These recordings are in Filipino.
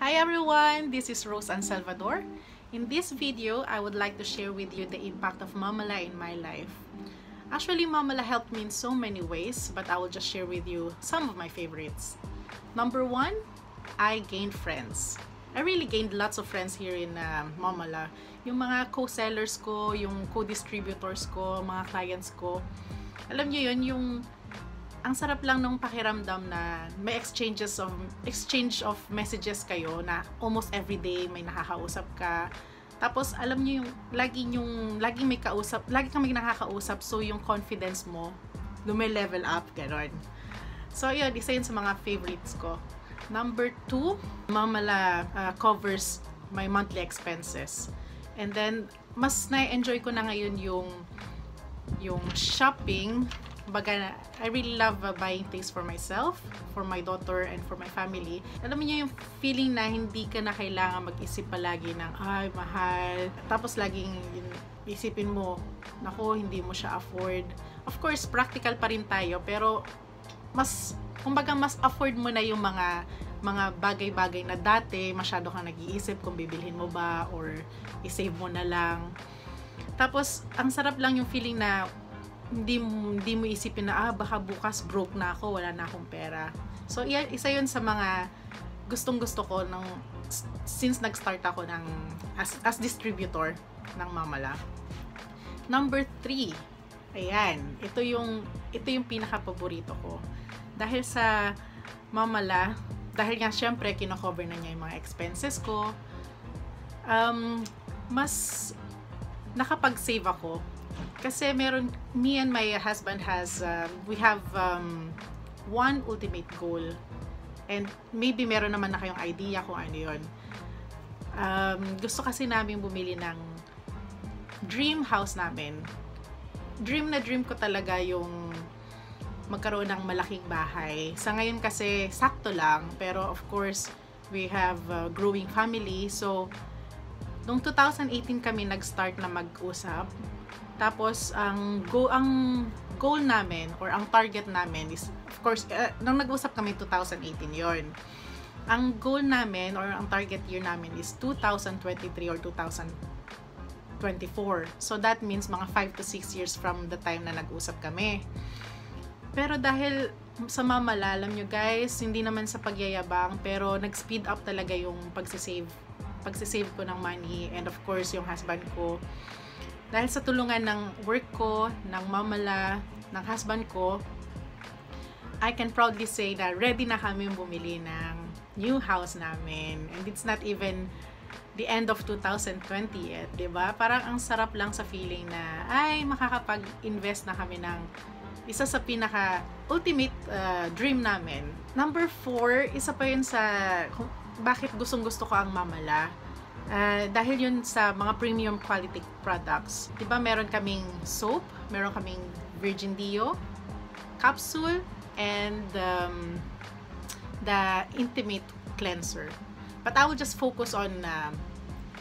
Hi everyone, this is Rose Ann Salvador. In this video, I would like to share with you the impact of Mamala in my life. Actually, Mamala helped me in so many ways, but I will just share with you some of my favorites. Number one, I gained friends. I really gained lots of friends here in uh, Mamala. Yung mga co-sellers ko, yung co-distributors ko, mga clients ko. Alam niyo yun, yung ang sarap lang nung pakiramdam na may exchanges of exchange of messages kayo na almost every day may nakakausap ka. Tapos alam niyo yung lagi yung lagi may kausap, lagi kang may nakakausap so yung confidence mo lume-level up gano'n. So yun, isa yun sa mga favorites ko. Number two, Mamala uh, covers my monthly expenses. And then mas na-enjoy ko na ngayon yung yung shopping Baga, I really love uh, buying things for myself, for my daughter, and for my family. Alam niyo yung feeling na hindi ka na kailangan mag-isip palagi ng, ay, mahal. Tapos laging yun, isipin mo, nako, hindi mo siya afford. Of course, practical pa rin tayo, pero mas, kumbaga, mas afford mo na yung mga mga bagay-bagay na dati masyado kang nag-iisip kung bibilhin mo ba or i-save mo na lang. Tapos, ang sarap lang yung feeling na hindi, hindi mo isipin na, ah, baka bukas broke na ako, wala na akong pera. So, isa yun sa mga gustong gusto ko nung, since nag-start ako ng, as, as distributor ng Mamala. Number three, ayan, ito yung, ito yung pinaka-paborito ko. Dahil sa Mamala, dahil nga syempre kino-cover na niya yung mga expenses ko, um, mas nakapag-save ako kasi meron, me and my husband has, uh, we have um, one ultimate goal. And maybe meron naman na kayong idea kung ano yun. Um, gusto kasi namin bumili ng dream house namin. Dream na dream ko talaga yung magkaroon ng malaking bahay. Sa ngayon kasi sakto lang, pero of course, we have a growing family. So, noong 2018 kami nag-start na mag-usap tapos, ang go ang goal namin or ang target namin is, of course, uh, nung nag-usap kami 2018 yon Ang goal namin or ang target year namin is 2023 or 2024. So, that means mga 5 to 6 years from the time na nag-usap kami. Pero dahil sa mamala, alam nyo guys, hindi naman sa pagyayabang, pero nag-speed up talaga yung pagsisave, pagsisave ko ng money and of course yung husband ko dahil sa tulungan ng work ko, ng mamala, ng husband ko, I can proudly say na ready na kami bumili ng new house namin. And it's not even the end of 2020 yet, ba? Parang ang sarap lang sa feeling na, ay, makakapag-invest na kami ng isa sa pinaka ultimate uh, dream namin. Number four, isa pa yun sa bakit gustong gusto ko ang mamala Uh, dahil yun sa mga premium quality products. Di ba meron kaming soap, meron kaming Virgin Dio, capsule, and um, the Intimate Cleanser. But I will just focus on uh,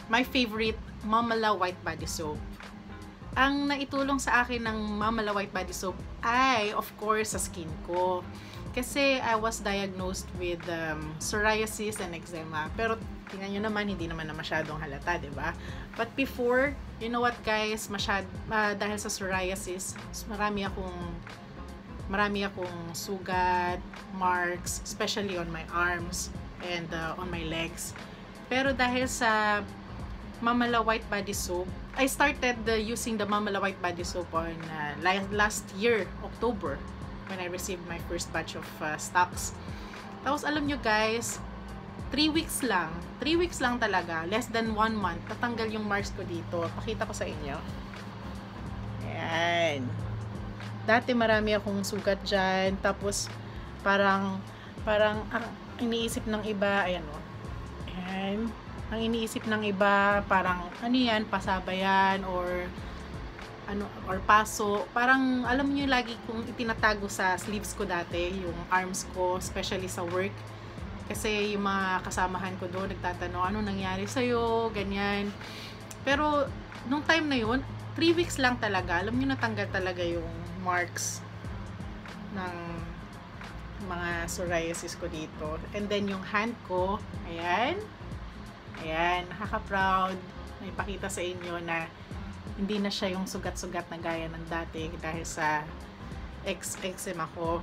my favorite Mamala White Body Soap. Ang naitulong sa akin ng Mamala White Body Soap ay, of course, sa skin ko. Kasi I was diagnosed with um, psoriasis and eczema. Pero tingnan nyo naman, hindi naman na masyadong halata, ba diba? But before, you know what guys, masyad, uh, dahil sa psoriasis, marami akong marami akong sugat, marks, especially on my arms and uh, on my legs. Pero dahil sa Mamala White Body Soap, I started uh, using the Mamala White Body Soap on uh, last year, October, when I received my first batch of uh, stocks. Tapos alam nyo guys, 3 weeks lang, 3 weeks lang talaga, less than 1 month, tatanggal yung marks ko dito. Pakita ko sa inyo. Ayan. Dati marami akong sugat dyan, tapos parang, parang, ang iniisip ng iba, ayan o. Ayan. Ang iniisip ng iba, parang, ano yan, pasaba yan, or, ano, or paso. Parang, alam niyo lagi kong itinatago sa sleeves ko dati, yung arms ko, especially sa work kasi yung mga kasamahan ko doon nagtatanong, ano nangyari sa'yo, ganyan. Pero, nung time na yun, 3 weeks lang talaga, alam nyo natanggal talaga yung marks ng mga psoriasis ko dito. And then yung hand ko, ayan. Ayan, nakaka-proud. May pakita sa inyo na hindi na siya yung sugat-sugat na gaya ng dati dahil sa ex-eczema ko.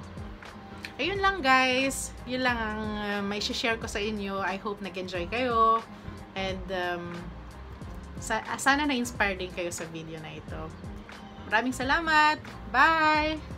Ayun lang guys. Yun lang ang uh, may share ko sa inyo. I hope nag-enjoy kayo. And um, sa sana na-inspire din kayo sa video na ito. Maraming salamat. Bye!